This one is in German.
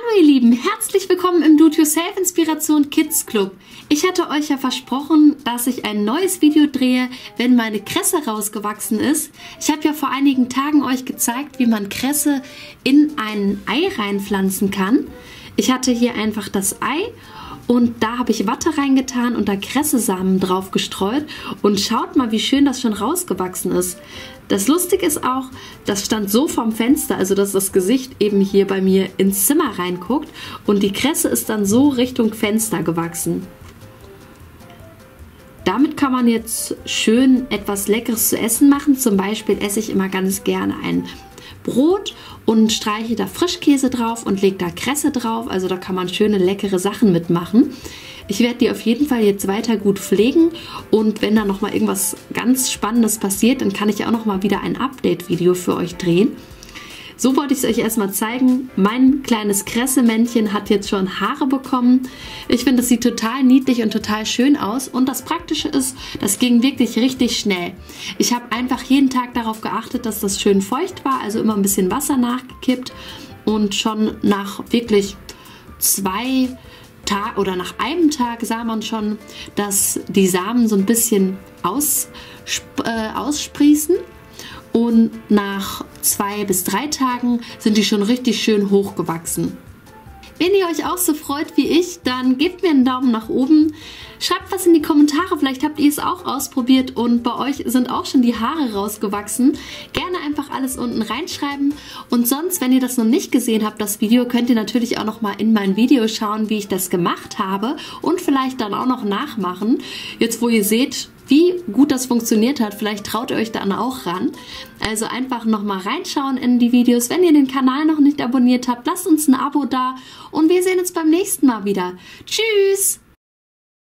Hallo ihr Lieben, herzlich willkommen im Do-It-Yourself Inspiration Kids Club. Ich hatte euch ja versprochen, dass ich ein neues Video drehe, wenn meine Kresse rausgewachsen ist. Ich habe ja vor einigen Tagen euch gezeigt, wie man Kresse in ein Ei reinpflanzen kann. Ich hatte hier einfach das Ei und da habe ich Watte reingetan und da Kressesamen drauf gestreut. Und schaut mal, wie schön das schon rausgewachsen ist. Das Lustige ist auch, das stand so vom Fenster, also dass das Gesicht eben hier bei mir ins Zimmer reinguckt. Und die Kresse ist dann so Richtung Fenster gewachsen. Damit kann man jetzt schön etwas Leckeres zu essen machen. Zum Beispiel esse ich immer ganz gerne ein Brot und streiche da Frischkäse drauf und lege da Kresse drauf. Also da kann man schöne leckere Sachen mitmachen. Ich werde die auf jeden Fall jetzt weiter gut pflegen und wenn da noch mal irgendwas ganz Spannendes passiert, dann kann ich auch noch mal wieder ein Update-Video für euch drehen. So wollte ich es euch erstmal zeigen. Mein kleines Kressemännchen hat jetzt schon Haare bekommen. Ich finde, das sieht total niedlich und total schön aus. Und das Praktische ist, das ging wirklich richtig schnell. Ich habe einfach jeden Tag darauf geachtet, dass das schön feucht war, also immer ein bisschen Wasser nachgekippt. Und schon nach wirklich zwei Tag oder nach einem Tag sah man schon, dass die Samen so ein bisschen aus, äh, aussprießen. Und nach zwei bis drei Tagen sind die schon richtig schön hochgewachsen. Wenn ihr euch auch so freut wie ich, dann gebt mir einen Daumen nach oben. Schreibt was in die Kommentare, vielleicht habt ihr es auch ausprobiert und bei euch sind auch schon die Haare rausgewachsen. Gerne einfach alles unten reinschreiben. Und sonst, wenn ihr das noch nicht gesehen habt, das Video, könnt ihr natürlich auch noch mal in mein Video schauen, wie ich das gemacht habe und vielleicht dann auch noch nachmachen. Jetzt, wo ihr seht, wie gut das funktioniert hat. Vielleicht traut ihr euch dann auch ran. Also einfach nochmal reinschauen in die Videos. Wenn ihr den Kanal noch nicht abonniert habt, lasst uns ein Abo da und wir sehen uns beim nächsten Mal wieder. Tschüss!